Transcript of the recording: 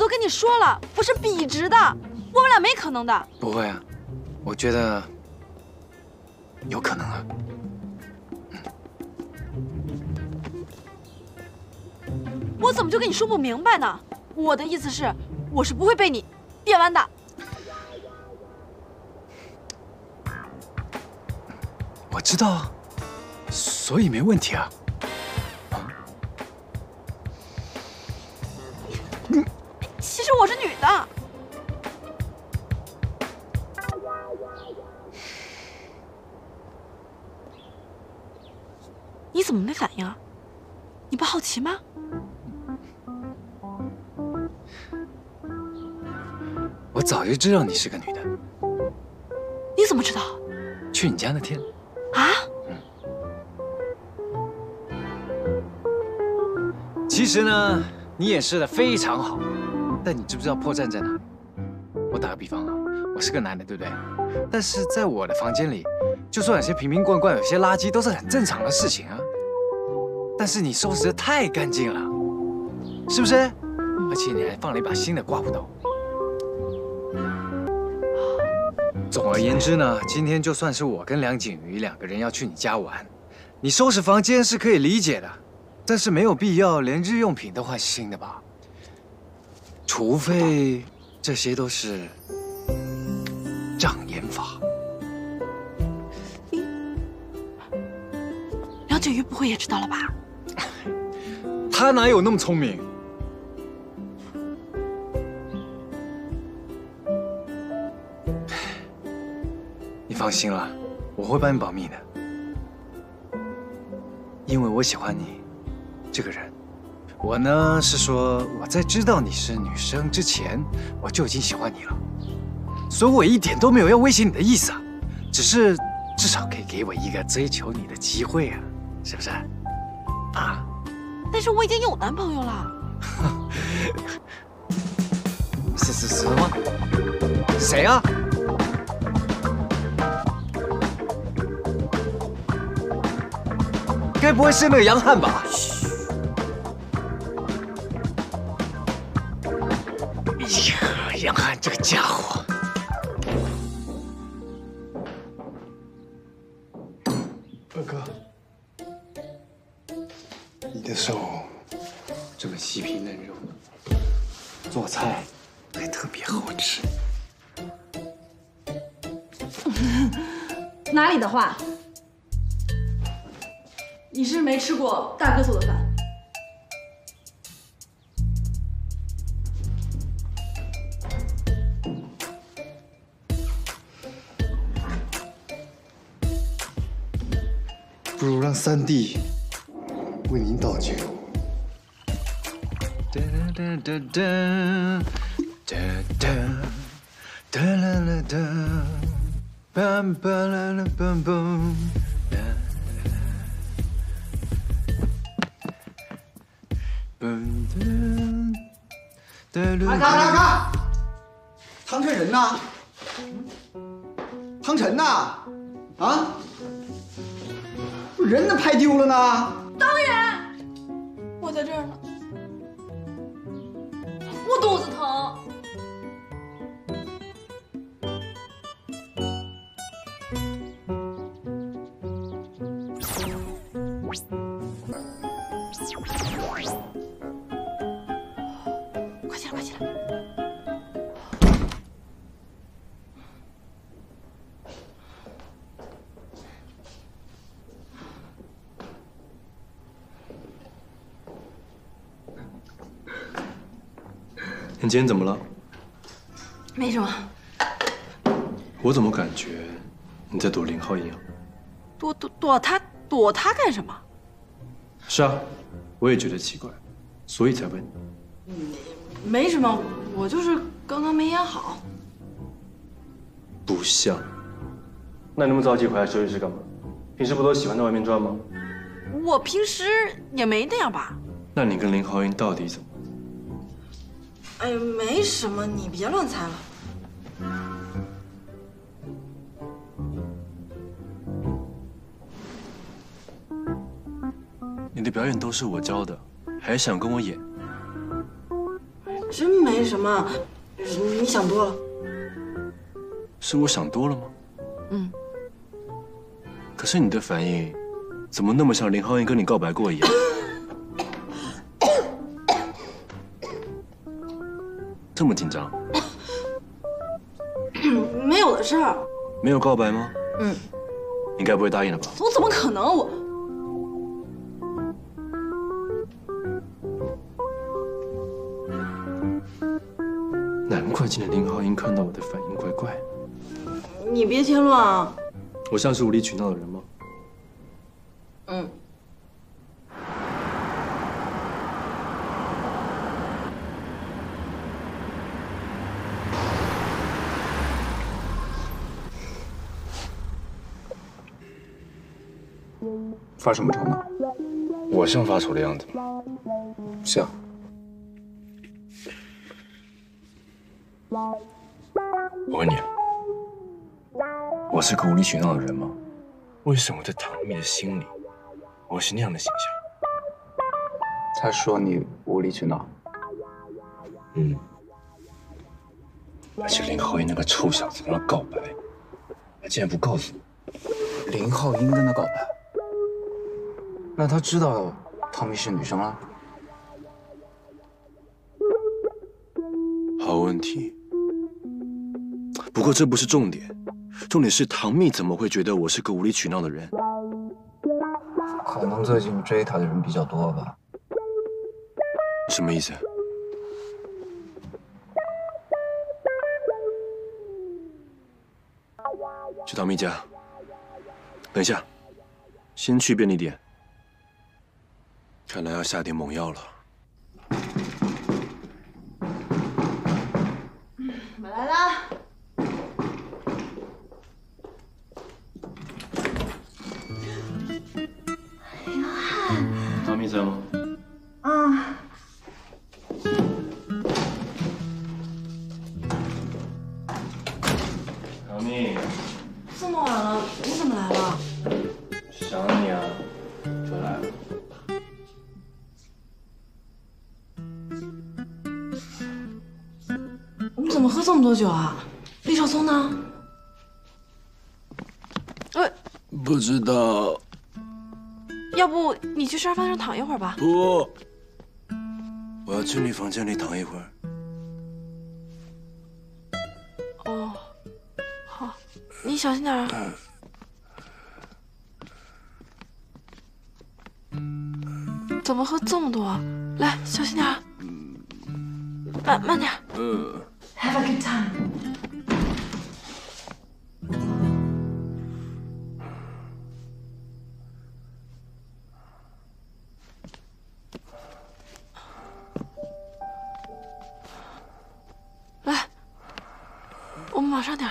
都跟你说了，我是笔直的，我们俩没可能的。不会啊，我觉得有可能啊。我怎么就跟你说不明白呢？我的意思是，我是不会被你变弯的。我知道啊，所以没问题啊。你不好奇吗？我早就知道你是个女的。你怎么知道？去你家那天。啊？嗯其实呢，你掩饰的非常好，但你知不知道破绽在哪？我打个比方啊，我是个男的，对不对？但是在我的房间里，就算有些瓶瓶罐罐、有些垃圾，都是很正常的事情啊。但是你收拾的太干净了，是不是？而且你还放了一把新的刮胡刀。总而言之呢，今天就算是我跟梁景瑜两个人要去你家玩，你收拾房间是可以理解的，但是没有必要连日用品都换新的吧？除非这些都是障眼法。梁景瑜不会也知道了吧？他哪有那么聪明？你放心了，我会帮你保密的，因为我喜欢你这个人。我呢是说我在知道你是女生之前，我就已经喜欢你了，所以我一点都没有要威胁你的意思啊，只是至少可以给我一个追求你的机会啊，是不是？啊？但是我已经有男朋友了。是是什么？谁啊？该不会是那个杨汉吧？呀，杨汉这个家伙！做菜还特别好吃。哪里的话？你是没吃过大哥做的饭？不如让三弟为您倒酒。哒哒哒哒哒哒哒啦啦哒，梆梆啦啦梆梆。阿嘎阿嘎，汤臣人呢？汤臣呢？啊？人呢？拍丢了呢？导演，我在这儿呢。我肚子疼。你今天怎么了？没什么，我怎么感觉你在躲林浩英啊？躲躲躲他，躲他干什么？是啊，我也觉得奇怪，所以才问你。没什么，我就是刚刚没演好。不像。那你那么着急回来休息室干嘛？平时不都喜欢在外面转吗？我平时也没那样吧？那你跟林浩英到底怎么？哎呀，没什么，你别乱猜了。你的表演都是我教的，还想跟我演？真没什么，你想多了。是我想多了吗？嗯。可是你的反应，怎么那么像林浩燕跟你告白过一样？这么紧张？没有的事儿。没有告白吗？嗯。你该不会答应了吧？我怎么可能？我。难怪今天林浩英看到我的反应怪怪。你别添乱啊！我像是无理取闹的人吗？发什么愁呢？我像发愁的样子吗？像。我问你，我是个无理取闹的人吗？为什么在唐蜜的心里，我是那样的形象？他说你无理取闹。嗯。而且林浩英那个臭小子跟他告白，他竟然不告诉我。林浩英跟他告白？那他知道唐蜜是女生了？好问题。不过这不是重点，重点是唐蜜怎么会觉得我是个无理取闹的人？可能最近追她的人比较多吧。什么意思？去唐蜜家。等一下，先去便利店。看来要下点猛药了。我来啦！哎呀，唐蜜在吗？啊。唐蜜，这么晚了，你怎么来了？多久啊？李少松呢？呃，不知道。要不你去沙发上躺一会儿吧。不，我要去你房间里躺一会儿。哦，好，你小心点啊。怎么喝这么多？来，小心点，慢慢点。嗯。Have a good time。来，我们往上点。